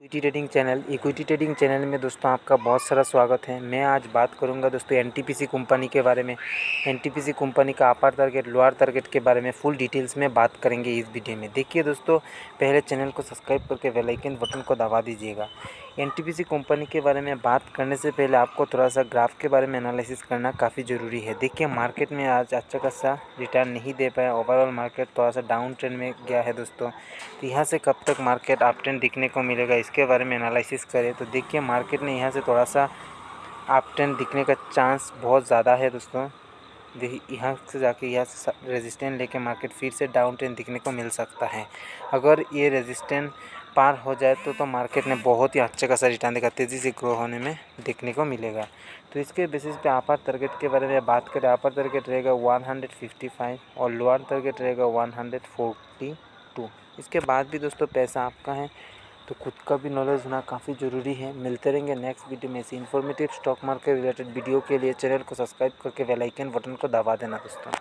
Equity trading channel equity trading channel में दोस्तों आपका बहुत सारा स्वागत है। मैं आज बात करूँगा दोस्तों एनटीपीसी कंपनी के बारे में। एनटीपीसी कंपनी का अपर टारगेट लोअर टारगेट के बारे में फुल डिटेल्स में बात करेंगे इस वीडियो में। देखिए दोस्तों, पहले चैनल को सब्सक्राइब करके वेलाइकन बटन को दबा दीजिएगा। एनटीपीसी कंपनी के बारे में बात करने से पहले आपको थोड़ा सा ग्राफ के बारे में एनालिसिस करना काफ़ी ज़रूरी है। देखिए मार्केट में आज अच्छा खासा रिटर्न नहीं दे पाया। ओवरऑल मार्केट थोड़ा सा डाउन ट्रेंड में गया है दोस्तों। तो यहाँ से कब तक मार्केट अप ट्रेंड दिखने को मिलेगा, इसके बारे में एनालिसिस करें। तो देखिए मार्केट ने यहाँ से थोड़ा सा अप ट्रेंड दिखने का चांस बहुत ज़्यादा है दोस्तों। यहाँ से जाके यहाँ से रेजिस्टेंट लेके मार्केट फिर से डाउन ट्रेंड दिखने को मिल सकता है। अगर ये रेजिस्टेंट पार हो जाए तो तो मार्केट ने बहुत ही अच्छा खासा रिटर्न देगा तेज़ी से ग्रो होने में देखने को मिलेगा। तो इसके बेसिस पे अपर टारगेट के बारे में बात करें अपर टारगेट रहेगा 155 और लोअर टारगेट रहेगा 142 इसके बाद भी दोस्तों पैसा आपका है। तो खुद का भी नॉलेज होना काफ़ी ज़रूरी है। मिलते रहेंगे नेक्स्ट वीडियो में। ऐसी informative stock market related video के लिए चैनल को सब्सक्राइब करके वेलाइकन बटन को दबा देना दोस्तों।